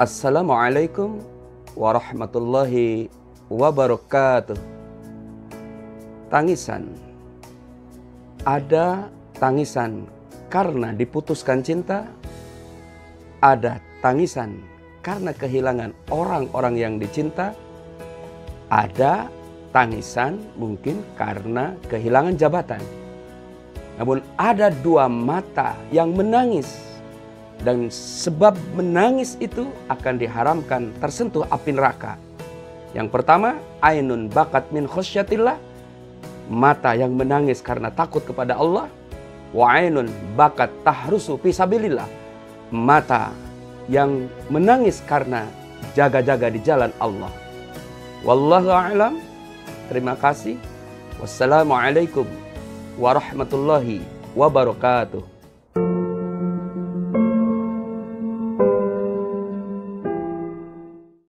Assalamualaikum warahmatullahi wabarakatuh. Tangisan. Ada tangisan karena diputuskan cinta. Ada tangisan karena kehilangan orang-orang yang dicinta. Ada tangisan mungkin karena kehilangan jabatan. Namun ada dua mata yang menangis dan sebab menangis itu akan diharamkan tersentuh api neraka. Yang pertama, ainun bakat min khosyatillah, mata yang menangis karena takut kepada Allah. Wa ainun bakat tahrusu pisabilillah, mata yang menangis karena jaga-jaga di jalan Allah. Wallahu a'lam. Terima kasih. Wassalamualaikum warahmatullahi wabarakatuh.